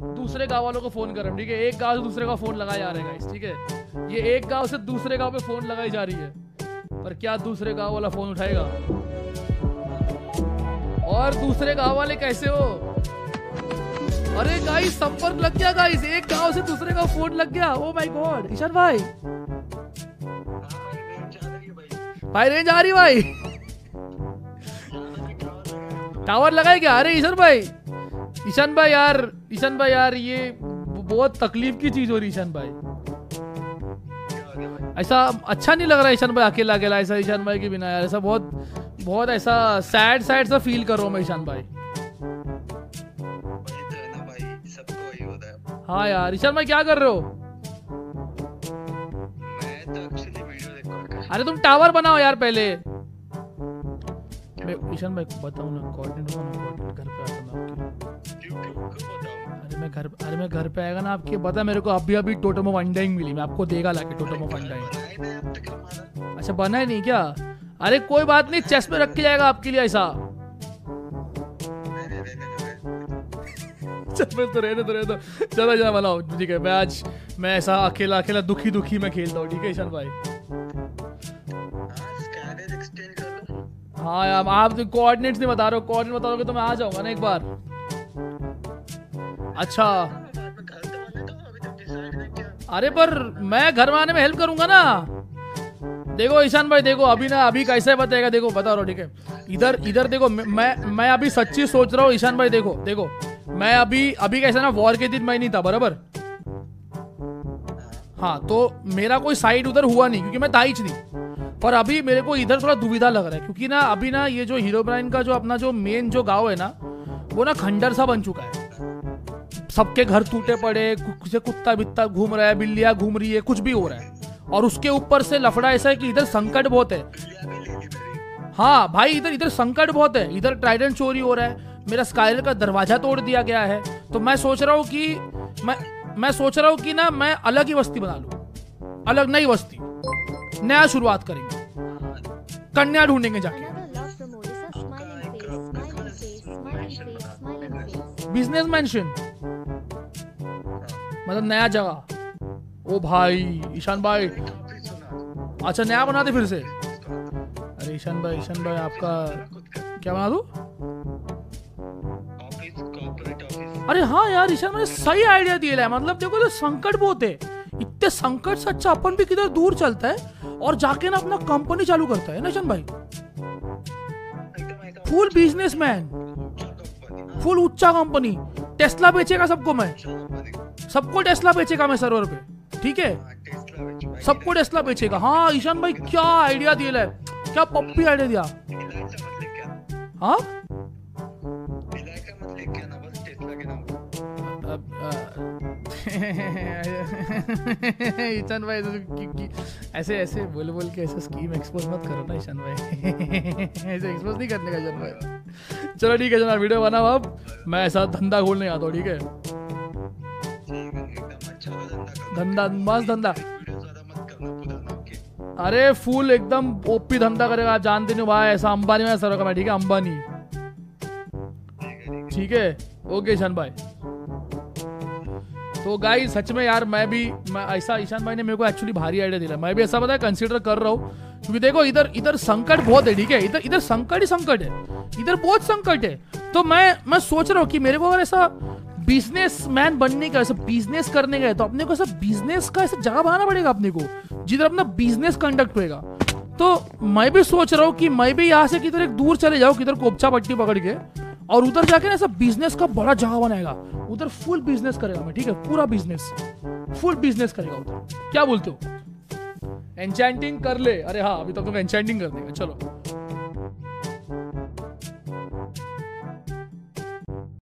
दूसरे गाँव वालों को फ़ोन कर रहा हूँ ठीक है? एक गाँव से दूसरे का फ़ोन लगाया जा रहा है ठीक है? ये एक गाँव से दूसरे गाँव पे फ़ोन लगाई जा रही है, पर क्या दूसरे गाँव वाला फ़ोन उठाएगा? और दूसरे गाँव वाले कैसे हो? अरे गाइस संपर्क लग गया गाइस एक गाँव से दूसरे गाँव फ़ोन लग गया। ओ माय गॉड ईशान भाई। भाई, रेंज आ रही भाई? टावर लगाए क्या? अरे ईशान भाई। ईशान भाई, यार ईशान भाई यार ये बहुत तकलीफ़ की चीज़ हो रही ईशान भाई। ऐसा अच्छा नहीं लग रहा ईशान भाई अकेला अकेला ऐसा ईशान भाई के बिना यार ऐसा बहुत बहुत ऐसा सैड सैड सा फील कर रहा हूँ मैं ईशान भाई। हाँ यार ईशान भाई क्या कर रहे हो? अरे तुम टावर बनाओ यार पहले। ईशान भाई को बताऊँ ना कोऑर्डिनेट घर पे आता मैं मैं घर, अरे मैं घर पे आएगा ना आपके बता मेरे को अभी अभी टोटोमो वनडाइंग मिली, मैं आपको देगा लाके टोटोमो वनडाइंग अच्छा बना ही नहीं क्या? अरे कोई बात नहीं चेस्ट में रख के जाएगा आपके लिए ऐसा। तो रहने तो रहने दो। चलो चलो, बनाओ। ठीक है, मैं आज, मैं ऐसा अकेला अकेला दुखी दुखी में खेलता हूँ, ठीक है, ईशान भाई? हाँ यार, आप कोऑर्डिनेट्स नहीं बता रहे हो कोऑर्डिनेट बता दोगे तो मैं आ जाऊँगा ना एक बार। अच्छा। अरे, पर मैं घर में आने में हेल्प करूँगा ना। देखो, ईशान भाई, देखो, अभी ना, अभी कैसे बताएगा देखो, बता रहा ठीक है। इधर इधर देखो, मैं मैं अभी सच्ची सोच रहा हूँ, ईशान भाई, देखो देखो, मैं अभी अभी कैसे ना वॉर के दिन मैं नहीं था, बराबर? हाँ तो मेरा कोई साइड उधर हुआ नहीं, क्योंकि मैं था ही नहीं। पर अभी मेरे को इधर थोड़ा दुविधा लग रहा है, क्योंकि ना, अभी ना, ये जो हीरो ब्राइन का जो अपना जो मेन जो गाँव है ना, वो ना खंडर सा बन चुका है। सबके घर टूटे पड़े कुछ कुत्ता बित्ता घूम रहा है बिल्लियाँ घूम रही है कुछ भी हो रहा है। और उसके ऊपर से लफड़ा ऐसा है कि इधर संकट बहुत है। हाँ भाई इधर इधर संकट बहुत है। इधर ट्राइडेंट चोरी हो रहा है। मेरा स्काइलर का दरवाज़ा तोड़ दिया गया है। तो मैं सोच रहा हूँ कि मैं मैं सोच रहा हूँ कि ना मैं अलग ही बस्ती बना लूँ। अलग नई बस्ती नया शुरुआत करेंगे। कन्या ढूंढेंगे जाके। बिज़नेस मैंशन मतलब नया जगह। ओ भाई, ईशान भाई। अच्छा नया बना दे फिर से। अरे, ईशान भाई ईशान भाई, आपका क्या बना दू? अरे हाँ यार, ईशान मैंने सही आइडिया दिया है। मतलब देखो तो संकट बहुत है। इतने संकट से अच्छा अपन भी किधर दूर चलता है और जाके ना अपना कंपनी चालू करता है ना, ईशान भाई? फुल बिजनेसमैन फुल उच्चा कंपनी टेस्ला बेचेगा सबको मैं। सबको टेस्ला बेचेगा मैं सर्वर पे ठीक है? सबको टेस्ला बेचेगा। हाँ ईशान भाई क्या आइडिया दिया है क्या पप्पी आइडिया दिया? हाँ? ईशान भाई ऐसे ऐसे बोल बोल के ऐसे स्कीम एक्सपोज मत करो ना ईशान भाई। ऐसे एक्सपोज नहीं करने का ईशान भाई। चलो ठीक है जनाब वीडियो बनाओ अब मैं ऐसा धंधा खोलने आता हूँ ठीक है? धंधा, मस्त धंधा। अरे फुल एकदम ओपी धंधा करेगा जानते नहीं भाई, ऐसा अंबानी में सर ठीक है, अंबानी। ठीक है, ओके ईशान भाई। तो गाइस सच में यार, मैं भी, मैं ऐसा ईशान भाई ने मेरे को एक्चुअली भारी आइडिया दिला मैं भी ऐसा पता है कंसिडर कर रहा हूँ, क्योंकि देखो इधर इधर संकट बहुत है, ठीक है? इधर इधर संकट ही संकट है। इधर बहुत संकट है। तो मैं मैं सोच रहा हूँ कि मेरे को अगर ऐसा बिज़नेस मैन बनने का, ऐसा बिज़नेस करने का है तो अपने को ऐसा बिज़नेस का ऐसा जगह बनाना पड़ेगा अपने को, जिधर अपना बिज़नेस कंडक्ट होएगा। तो मैं भी सोच रहा हूँ कि मैं भी यहाँ से किधर एक दूर चले जाऊँ, किधर कोपचा पट्टी पकड़ के, और उधर जाके ना ऐसा बिज़नेस का बड़ा जगह बनाएगा। उधर फुल बिज़नेस करेगा मैं, ठीक है? पूरा बिज़नेस फुल बिज़नेस करेगा उधर। क्या बोलते हो? एंचेंटिंग कर ले। अरे हाँ अभी तक तो एंचेंटिंग कर देगा, चलो।